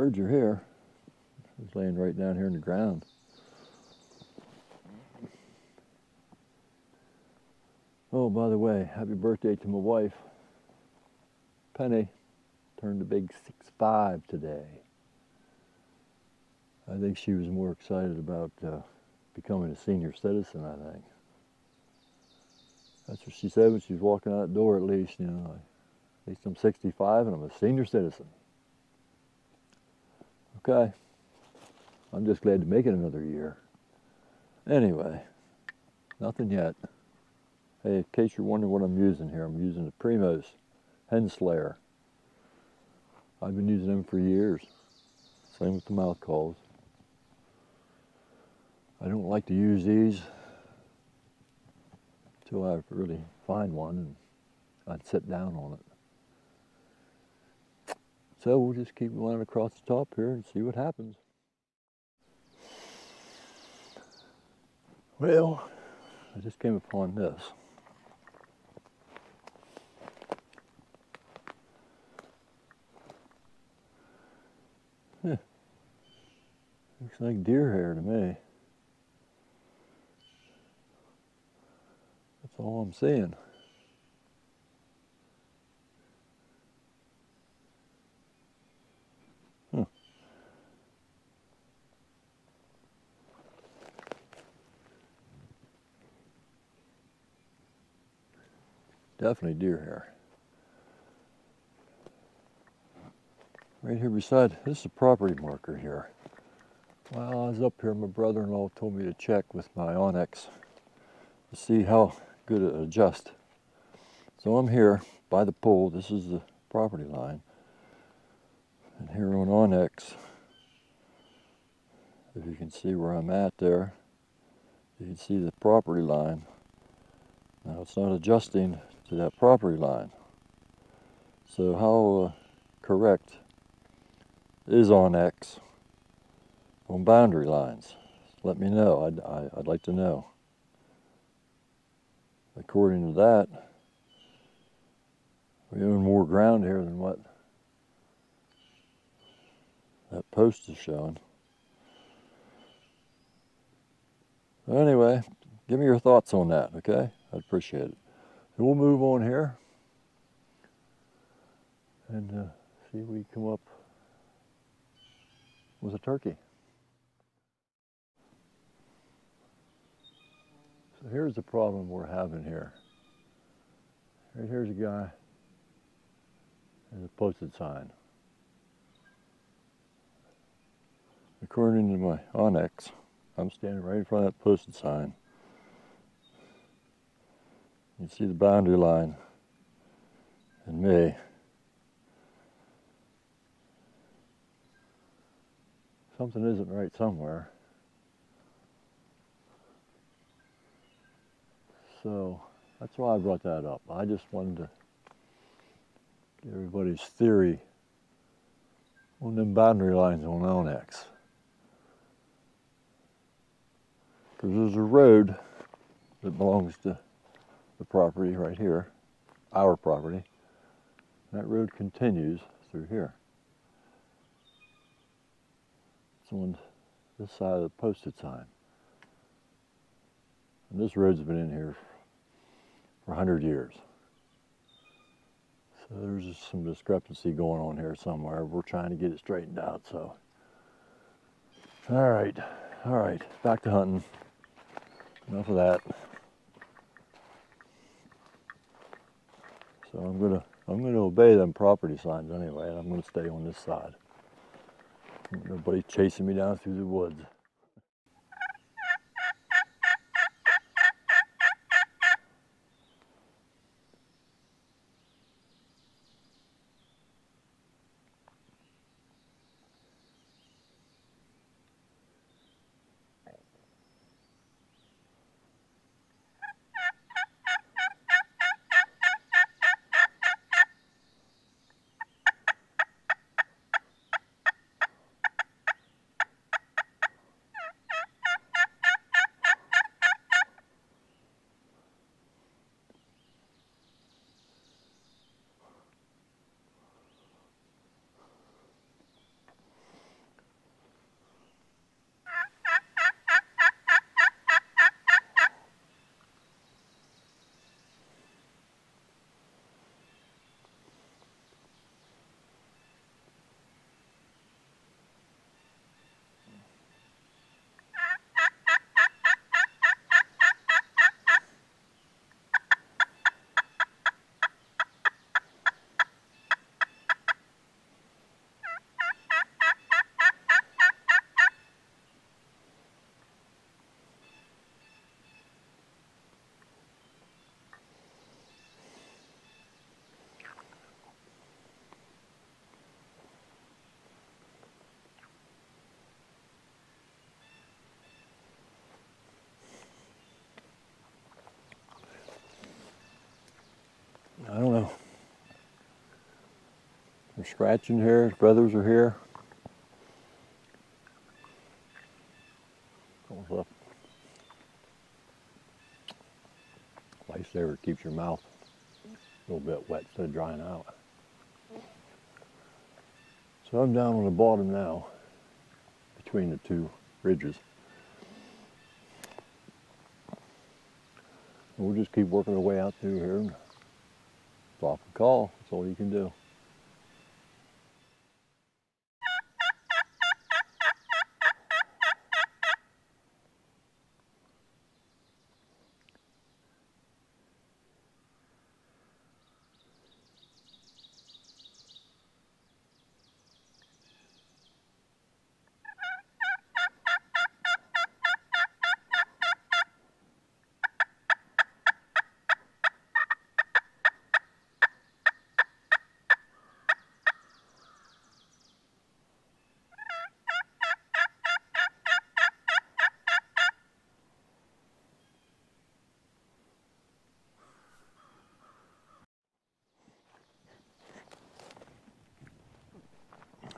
Birds are here. It's laying right down here in the ground. Oh, by the way, happy birthday to my wife. Penny turned a big six five today. I think she was more excited about uh, becoming a senior citizen, I think. That's what she said when she was walking out the door, at least, you know. At least I'm 65 and I'm a senior citizen. Okay. I'm just glad to make it another year. Anyway, nothing yet. Hey, in case you're wondering what I'm using here, I'm using the Primos Hen Slayer. I've been using them for years. Same with the mouth calls. I don't like to use these until I really find one and I'd sit down on it. So we'll just keep going across the top here and see what happens. Well, I just came upon this. Huh. Looks like deer hair to me. That's all I'm seeing. Definitely deer hair. Right here beside, this is a property marker here. While I was up here, my brother-in-law told me to check with my onX to see how good it adjusts. So I'm here by the pole. This is the property line. And here on onX, if you can see where I'm at there, you can see the property line. Now it's not adjusting to that property line. So how uh, correct is onX on boundary lines? Let me know. I'd, I, would like to know. According to that, we own more ground here than what that post is showing. Anyway, give me your thoughts on that, okay? I'd appreciate it. We'll move on here and uh, see if we come up with a turkey. So here's the problem we're having here. Right here's a guy and a posted sign. According to my onX, I'm standing right in front of that posted sign. You see the boundary line and me. Something isn't right somewhere. So that's why I brought that up. I just wanted to get everybody's theory on them boundary lines on onX. Because there's a road that belongs to the property right here, our property. That road continues through here. It's on this side of the posted sign. And this road's been in here for 100 years. So there's just some discrepancy going on here somewhere. We're trying to get it straightened out, so. All right, all right, back to hunting. Enough of that. So I'm gonna I'm gonna obey them property signs anyway, and I'm gonna stay on this side. Nobody chasing me down through the woods. Scratching here. Brothers are here. Goes up. Keeps your mouth a little bit wet instead of drying out. So I'm down on the bottom now, between the two ridges. And we'll just keep working our way out through here stop and call. That's all you can do.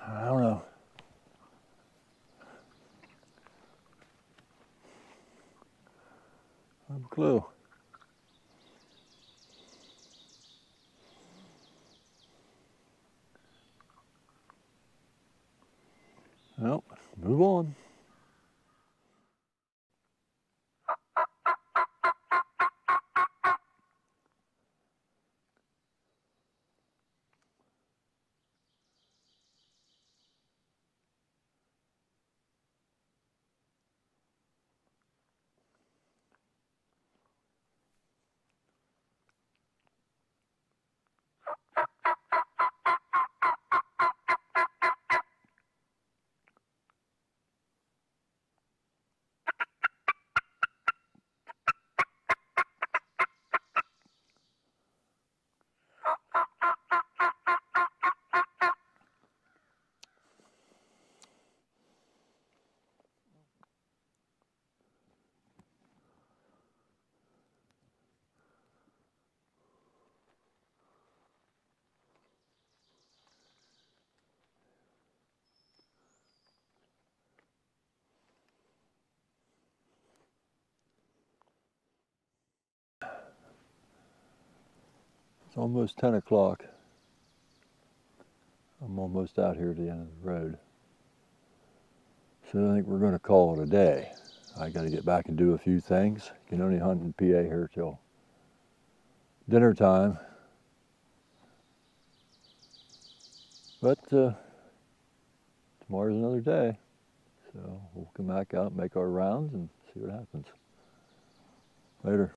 I don't know. I have a clue. Well, move on. It's almost 10 o'clock. I'm almost out here at the end of the road. So I think we're going to call it a day. I got to get back and do a few things. Can only hunt in PA here till dinner time. But uh, tomorrow's another day. So we'll come back out, make our rounds, and see what happens. Later.